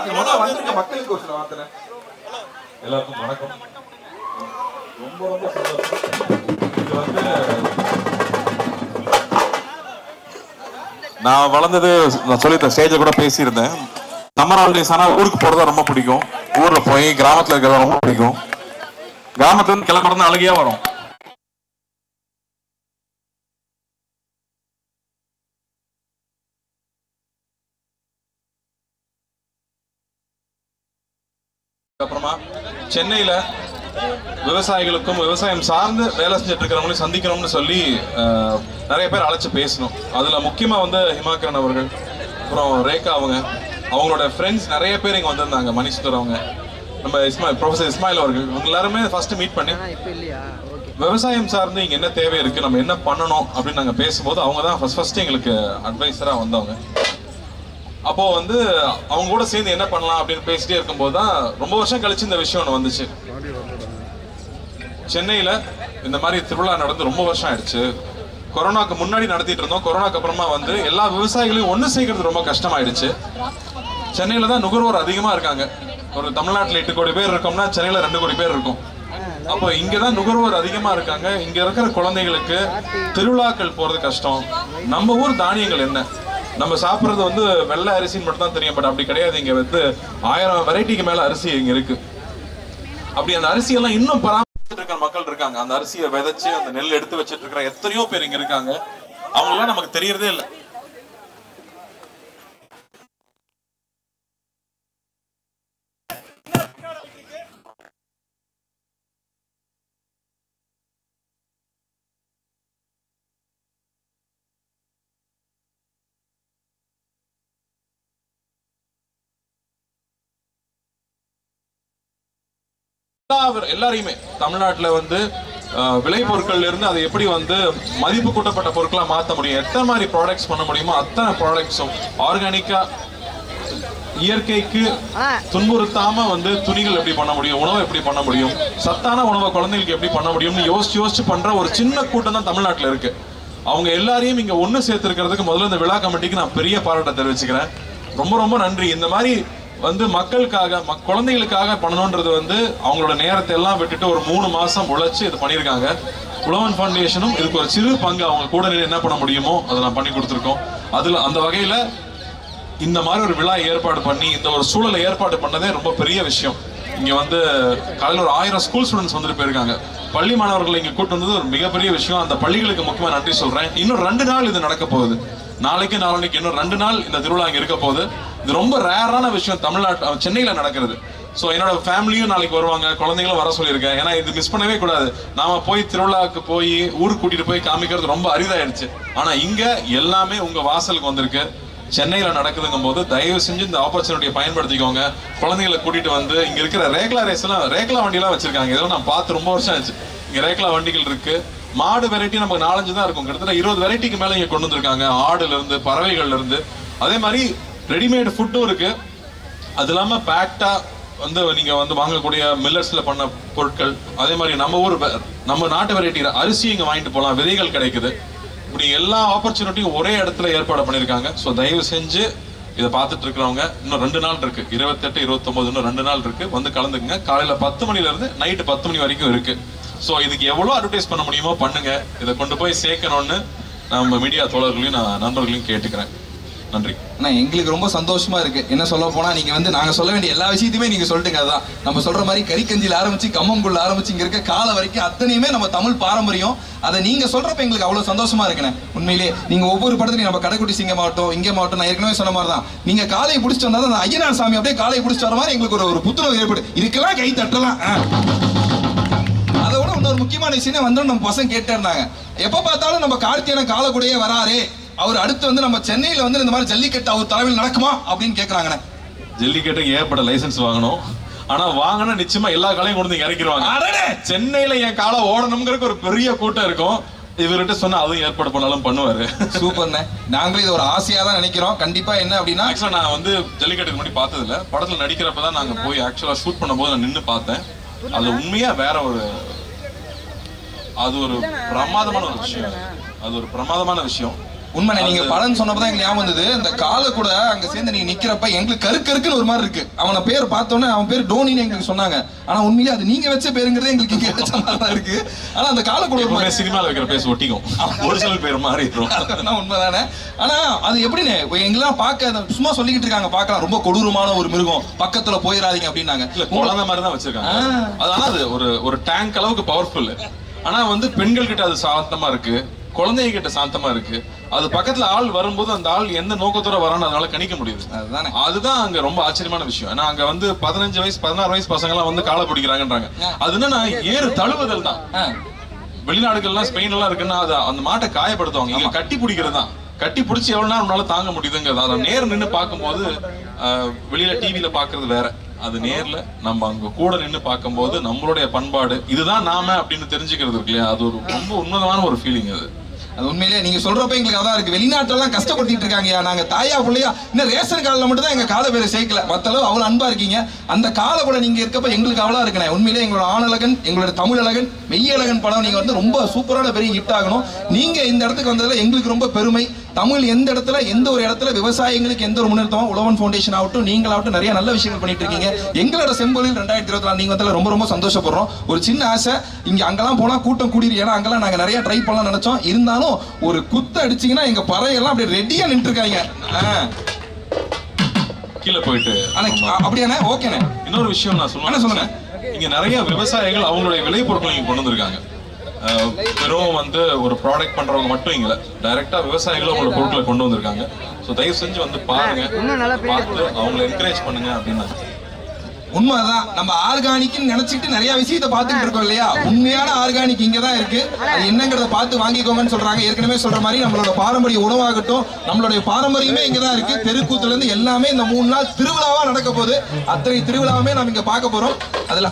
வார்த்தை முதல்ல வந்திருக்க மக்களுக்கு ஒரு சில வார்த்தை எல்லாருக்கும் வணக்கம். ரொம்ப ரொம்ப சந்தோஷம். இது வந்து நான் வளர்ந்தது நான் சொல்லியிருந்தேன் ஸ்டேஜில் கூட பேசியிருந்தேன். சம்மர் ஹாலிடேஸ் ஆனால் ஊருக்கு போகிறதா ரொம்ப பிடிக்கும். ஊரில் போய் கிராமத்தில் இருக்கிறதா ரொம்ப பிடிக்கும். கிராமத்துல இருந்து கிளம்புறது அழகியா வரும். அப்புறமா சென்னையில விவசாயிகளுக்கும் விவசாயம் சார்ந்து வேலை செஞ்சுட்டு இருக்கிறவங்களையும் சந்திக்கணும்னு சொல்லி நிறைய பேர் அழைச்சு பேசணும். அதுல முக்கியமா வந்து ஹிமாக்கரன் அவர்கள் அப்புறம் ரேகா அவங்க அவங்களோட ஃப்ரெண்ட்ஸ் நிறைய பேர் இங்க வந்திருந்தாங்க மணிசுந்தர் அவங்க. நம்ம இஸ்மாயில் ப்ரொஃபசர் இஸ்மாயில் அவர்கள் இவங்க எல்லாருமே ஃபர்ஸ்ட் மீட் பண்ணி விவசாயம் சார்ந்து இங்க என்ன தேவை இருக்கு நம்ம என்ன பண்ணணும் அப்படின்னு நாங்க பேசும்போது அவங்க தான் ஃபர்ஸ்ட் ஃபர்ஸ்ட் எங்களுக்கு அட்வைசரா வந்தவங்க. அப்போ வந்து அவங்க கூட சேர்ந்து என்ன பண்ணலாம் அப்படின்னு பேசிட்டே இருக்கும்போது தான் ரொம்ப வருஷம் கழிச்சு இந்த விஷயம் ஒன்று வந்துச்சு. சென்னையில் இந்த மாதிரி திருவிழா நடந்து ரொம்ப வருஷம் ஆயிடுச்சு. கொரோனாக்கு முன்னாடி நடத்திட்டு இருந்தோம். கொரோனாக்கு அப்புறமா வந்து எல்லா விவசாயிகளையும் ஒன்று சேர்க்கறது ரொம்ப கஷ்டமாயிடுச்சு. சென்னையில் தான் நுகர்வோர் அதிகமாக இருக்காங்க. ஒரு தமிழ்நாட்டில் எட்டு கோடி பேர் இருக்கோம்னா சென்னையில் ரெண்டு கோடி பேர் இருக்கும். அப்போ இங்கே தான் நுகர்வோர் அதிகமாக இருக்காங்க. இங்கே இருக்கிற குழந்தைகளுக்கு திருவிழாக்கள் போகிறது கஷ்டம். நம்ம ஊர் தானியங்கள் என்ன? நம்ம சாப்பிடுறது வந்து வெள்ளை அரிசின்னு மட்டும் தான் தெரியும் பட் அப்படி கிடையாது. இங்க வந்து ஆயிரம் வெரைட்டிக்கு மேல அரிசி இங்க இருக்கு. அப்படி அந்த அரிசியெல்லாம் இன்னும் பராமரிச்சுட்டு இருக்கிற மக்கள் இருக்காங்க. அந்த அரிசியை விதைச்சு அந்த நெல் எடுத்து வச்சிட்டு இருக்கிற எத்தனையோ பேர் இங்க இருக்காங்க. அவங்களாம் நமக்கு தெரியறதே இல்லை. எல்லா- எல்லாரையுமே. தமிழ்நாட்டுல வந்து விளைபொருட்கள்ல இருந்து அதை எப்படி வந்து மதிப்பு கூட்டப்பட்ட பொருட்களா மாத்த முடியும்? எத்தனை மாதிரி ப்ராடக்ட்ஸ் பண்ண முடியுமோ அத்தனை ப்ராடக்ட்ஸும் ஆர்கானிக்கா இயற்கைக்கு துன்புறுத்தாம வந்து துணிகள் எப்படி பண்ண முடியும்? உணவை எப்படி பண்ண முடியும்? சத்தான உணவை குழந்தைகளுக்கு எப்படி பண்ண முடியும்னு யோசிச்சு யோசிச்சு பண்ற ஒரு சின்ன கூட்டம் தான் தமிழ்நாட்டுல இருக்கு. அவங்க எல்லாரையும் இங்க ஒண்ணு சேர்த்திருக்கிறதுக்கு முதல்ல இந்த விழா கமிட்டிக்கு நான் பெரிய பாராட்ட தெரிவிச்சுக்கிறேன். ரொம்ப ரொம்ப நன்றி. இந்த மாதிரி வந்து மக்களுக்காக மக்- குழந்தைகளுக்காக பண்ணணுன்றது வந்து அவங்களோட நேரத்தை எல்லாம் விட்டுட்டு ஒரு மூணு மாசம் உழைச்சு இது பண்ணியிருக்காங்க. உழவன் ஃபவுண்டேஷனும் இதுக்கு ஒரு சிறு பங்கு அவங்க கூட நின்னு என்ன பண்ண முடியுமோ அதை நான் பண்ணி கொடுத்துருக்கோம். அதில் அந்த வகையில் இந்த மாதிரி ஒரு விழா ஏற்பாடு பண்ணி இந்த ஒரு சூழலை ஏற்பாடு பண்ணதே ரொம்ப பெரிய விஷயம். இங்கே வந்து காலையில் ஒரு ஆயிரம் ஸ்கூல் ஸ்டூடெண்ட்ஸ் வந்துட்டு போயிருக்காங்க. பள்ளி மாணவர்களை இங்கே கூட்டு வந்தது ஒரு மிகப்பெரிய விஷயம். அந்த பள்ளிகளுக்கு முக்கியமாக நன்றி சொல்கிறேன் இன்னும் ரெண்டு நாள் இது நடக்க போகுது. நாளைக்கு நாளைக்கு இன்னும் ரெண்டு நாள் இந்த திருவிழா அங்கே இருக்க போகுது. இது ரொம்ப ரேரான விஷயம் தமிழ்நாட்டு சென்னையில் நடக்கிறது. ஸோ என்னோட ஃபேமிலியும் நாளைக்கு வருவாங்க குழந்தைங்களும் வர சொல்லியிருக்கேன். ஏன்னா இது மிஸ் பண்ணவே கூடாது. நாம போய் திருவிழாவுக்கு போய் ஊருக்கு கூட்டிட்டு போய் காமிக்கிறது ரொம்ப அரிதாயிடுச்சு. ஆனா இங்க எல்லாமே உங்க வாசலுக்கு வந்திருக்கு. சென்னையில நடக்குதுங்கும் போது தயவு செஞ்சு இந்த ஆப்பர்ச்சுனிட்டியை பயன்படுத்திக்கோங்க. குழந்தைங்களை கூட்டிட்டு வந்து இங்க இருக்கிற ரேக்லா ரேஸ் எல்லாம் ரேக்லா வண்டி எல்லாம் வச்சிருக்காங்க. இதெல்லாம் நான் பார்த்து ரொம்ப வருஷம் ஆச்சு. இங்க ரேக்லா வண்டிகள் இருக்கு. மாடு வெரைட்டி நமக்கு நாலஞ்சு தான் இருக்கும். கிட்டத்தட்ட இருபது வெரைட்டிக்கு மேல இங்க கொண்டு வந்திருக்காங்க. ஆடுல இருந்து பறவைகள்ல இருந்து. அதே மாதிரி ரெடிமேட் ஃபுட்டும் இருக்கு. அது இல்லாமல் பேக்டா வந்து நீங்க வந்து வாங்கக்கூடிய மில்லட்ஸ்ல பண்ண பொருட்கள் அதே மாதிரி நம்ம ஊர் வெ- நம்ம நாட்டு வெரைட்டி அரிசி இங்க வாங்கிட்டு போகலாம் விதைகள் கிடைக்குது. இப்படி எல்லா ஆப்பர்ச்சுனிட்டியும் ஒரே இடத்துல ஏற்பாடு பண்ணியிருக்காங்க. ஸோ தயவு செஞ்சு இதை பார்த்துட்டு இருக்கிறவங்க இன்னும் ரெண்டு நாள் இருக்கு. இருபத்தெட்டு இருபத்தொம்பது இன்னும் ரெண்டு நாள் இருக்கு. வந்து கலந்துக்குங்க. காலையில பத்து மணில இருந்து நைட்டு பத்து மணி வரைக்கும் இருக்கு. ஸோ இதுக்கு எவ்வளோ அட்வர்டைஸ் பண்ண முடியுமோ பண்ணுங்க. இதை கொண்டு போய் சேர்க்கணும்னு நம்ம மீடியா தோழர்களையும் நான் நண்பர்களையும் கேட்டுக்கிறேன். நன்றி. அண்ணா எங்களுக்கு ரொம்ப சந்தோஷமா இருக்கு. என்ன சொல்ல போனா நீங்க வந்து நாங்க சொல்ல வேண்டிய எல்லா விஷயத்தையுமே நீங்க சொல்லிட்டுங்க அதான். நம்ம சொல்ற மாதிரி கறிக்கஞ்சியில் ஆரம்பிச்சு கம்மங்குள்ள ஆரம்பிச்சு இங்க இருக்க கால வரைக்கும் அத்தனையுமே நம்ம தமிழ் பாரம்பரியம். அதை நீங்க சொல்றப்ப எங்களுக்கு அவ்வளவு சந்தோஷமா இருக்குண்ணே. உண்மையிலே நீங்க ஒவ்வொரு படத்துலையும் நம்ம கடைக்குட்டி சிங்க மாவட்டம் இங்கே மாவட்டம் நான் ஏற்கனவே சொன்ன மாதிரி தான் நீங்க காலையை பிடிச்சிட்டு வந்தா தான் அந்த ஐயனார் சாமி அப்படியே காலையை பிடிச்சிட்டு வர மாதிரி எங்களுக்கு ஒரு ஒரு புத்துணர்வு ஏற்படும். இதுக்கெல்லாம் கை தட்டலாம். ஆ. அதை விட இன்னொரு முக்கியமான விஷயம் வந்து நம்ம பசங்க கேட்டு இருந்தாங்க. எப்ப பார்த்தாலும் நம்ம கார்த்தியான காலக்குடையே வராரே. அவர் அடுத்து வந்து நம்ம சென்னையில வந்து இந்த மாதிரி ஜல்லிக்கட்டு அவர் தலைமையில் நடக்குமா அப்படின்னு கேக்குறாங்கண்ணே. ஜல்லிக்கட்டுக்கு ஏற்பட்ட லைசென்ஸ் வாங்கணும். ஆனா வாங்கினா நிச்சயமா எல்லா காலையும் கொண்டு வந்து இறக்கிடுவாங்க! சென்னையில என் காலை ஓடணுங்கிறதுக்கு ஒரு பெரிய கூட்டம் இருக்கும். இவர்கிட்ட சொன்னா அதுவும் ஏற்பாடு பண்ணாலும் பண்ணுவாரு. சூப்பர்ண்ணே. நாங்களும் இது ஒரு ஆசையா தான் நினைக்கிறோம். கண்டிப்பா என்ன அப்படின்னா ஆக்சுவலா நான் வந்து ஜல்லிக்கட்டுக்கு முன்னாடி பார்த்தது இல்ல படத்துல நடிக்கிறப்ப தான் நாங்க போய் ஆக்சுவலா ஷூட் பண்ணும்போது நான் நின்னு பார்த்தேன். அது உண்மையா வேற ஒரு அது ஒரு பிரமாதமான ஒரு விஷயம். அது ஒரு பிரமாதமான விஷயம். உண்மைண்ணே நீங்க பலன் சொன்னப்பதான் எங்களுக்கு ஞாபகம் வந்தது. இந்த காலை கூட அங்க சேர்ந்து நீங்க நிக்கிறப்ப எங்களுக்கு கரு கருக்குன்னு ஒரு மாதிரி இருக்கு. அவன பேர் பார்த்தோன்னே அவன் பேர் டோனின்னு எங்களுக்கு சொன்னாங்க. ஆனா உண்மையிலே அது நீங்க வச்ச பேருங்கிறது எங்களுக்கு இங்க வச்ச மாதிரி தான் இருக்கு. ஆனா அந்த காலை கூட ஒரு மாதிரி சினிமால வைக்கிற பேச ஒட்டிக்கும். ஒரிஜினல் பேர் அதெல்லாம் உண்மைதானே? ஆனா அது எப்படிண்ணே எங்கெல்லாம் பார்க்க சும்மா சொல்லிக்கிட்டு இருக்காங்க பார்க்கலாம். ரொம்ப கொடூரமான ஒரு மிருகம். பக்கத்துல போயிடாதீங்க அப்படின்னாங்க. குழந்தை மாதிரி தான் வச்சிருக்காங்க. ஆ. அது ஒரு ஒரு டேங்க் அளவுக்கு பவர்ஃபுல் ஆனா வந்து பெண்கள் கிட்ட அது சாந்தமா இருக்கு. குழந்தைங்க கிட்ட சாந்தமா இருக்கு. அது பக்கத்துல ஆள் வரும்போது அந்த ஆள் எந்த நோக்கத்தோட வரான்னு அதனால கணிக்க முடியுது. அதுதானே. அதுதான் அங்க ரொம்ப ஆச்சரியமான விஷயம். ஏன்னா அங்க வந்து பதினஞ்சு வயசு பதினாறு வயசு பசங்க எல்லாம் வந்து காலை பிடிக்கிறாங்கன்றாங்க. அது என்னன்னா ஏறு தழுவுதல் தான். வெளிநாடுகள்லாம் ஸ்பெயின் எல்லாம் இருக்குன்னா அது அந்த மாட்டை காயப்படுத்துவாங்க. இங்க கட்டி பிடிக்கிறது தான். கட்டி பிடிச்சி எவ்வளவு நேரம் உன்னால தாங்க முடியுதுங்கிறது. அதை நேர் நின்னு பார்க்கும்போது வெளியில டிவில பாக்குறது வேற. அது நேர்ல நம்ம அங்க கூட நின்னு பார்க்கும்போது நம்மளுடைய பண்பாடு. இதுதான் நாம அப்படின்னு தெரிஞ்சுக்கிறது இருக்கு இல்லையா? அது ஒரு ரொம்ப உன்னதமான ஒரு ஃபீலிங் அது. அது உண்மையிலேயே நீங்க சொல்றப்ப எங்களுக்கு அதான் இருக்கு. வெளிநாட்டுல கஷ்டப்படுத்திட்டு இருக்காங்கயா நாங்க தாயா பிள்ளையா இன்னும் ரேஷன் கார்டில் மட்டும் தான் எங்க காலை பேரை சேர்க்கல. மத்தளவு அவ்வளவு அன்பா இருக்கீங்க. அந்த காலை கூட நீங்க இருக்கப்ப எங்களுக்கு அவ்வளவு இருக்கணும் உண்மையிலேயே எங்களோட ஆணழகன் எங்களோட தமிழழகன் மெய்யழகன் படம் நீங்க வந்து ரொம்ப சூப்பரான பெரிய ஹிட் ஆகணும். நீங்க இந்த இடத்துக்கு வந்ததுல எங்களுக்கு ரொம்ப பெருமை. தமிழ் எந்த இடத்துல எந்த ஒரு இடத்துல விவசாயிகளுக்கு எந்த ஒரு முன்னேற்றமும் உழவன் ஃபவுண்டேஷன் ஆகட்டும் நீங்களாகட்டும் நிறைய நல்ல விஷயங்கள் பண்ணிட்டு இருக்கீங்க எங்களோட செம்பொழில் ரெண்டாயிரத்தி இருபத்தி நாலு நீங்க வந்ததுல ரொம்ப ரொம்ப சந்தோஷப்படுறோம். ஒரு சின்ன ஆசை இங்க அங்கெல்லாம் போனா கூட்டம் கூடிரு. ஏன்னா அங்கெல்லாம் நாங்க நிறைய ட்ரை பண்ணலாம் நினைச்சோம். இருந்தாலும் ஒரு குத்து அடிச்சீங்கன்னா எங்க பறையெல்லாம் அப்படியே ரெடியா நின்று இருக்காங்க கீழே போயிட்டு அப்படியாண்ணே? ஓகேண்ணே. இன்னொரு விஷயம் நான் சொல்லணும். சொல்லுங்க. இங்க நிறைய விவசாயிகள் அவங்களுடைய விளைபொருட்களை இங்க கொண்டு வந்திருக்காங்க. வெறும் வந்து ஒரு ப்ராடக்ட் பண்றவங்க மட்டும் இங்க டைரக்டா விவசாயிகளும் அவங்களோட பொருட்களை கொண்டு வந்திருக்காங்க. ஸோ தயவு செஞ்சு வந்து பாருங்க. பார்த்து அவங்களை என்கரேஜ் பண்ணுங்க அப்படின்னு உண்மைதான். நம்ம ஆர்கானிக்னு நினைச்சிட்டு நிறைய விஷயத்த பார்த்துட்டு இருக்கோம் இல்லையா? உண்மையான ஆர்கானிக் இங்க தான் இருக்கு அது என்னங்கிறத பார்த்து வாங்கிக்கோங்கன்னு சொல்றாங்க. ஏற்கனவே சொல்ற மாதிரி நம்மளோட பாரம்பரிய உணவாகட்டும் நம்மளுடைய பாரம்பரியமே இங்க தான் இருக்கு. தெருக்கூத்துல இருந்து எல்லாமே இந்த மூணு நாள் திருவிழாவா நடக்க போகுது. அத்தனை திருவிழாவுமே நம்ம இங்க பார்க்க போறோம். அதுல